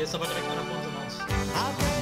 E só vai conectar na ponta, não.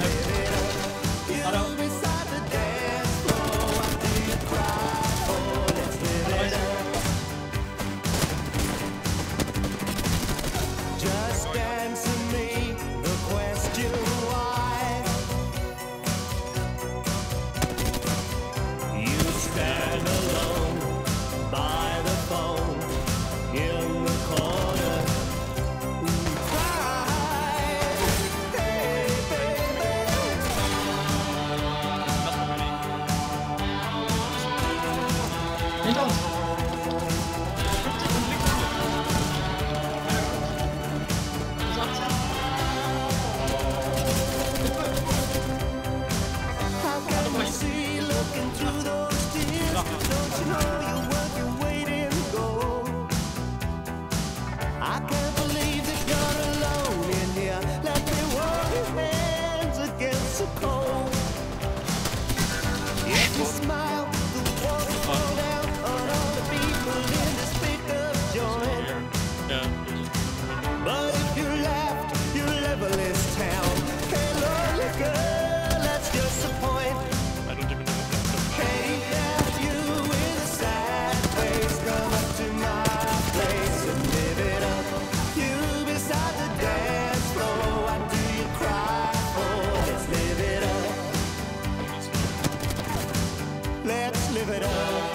time. let's live it up.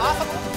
off of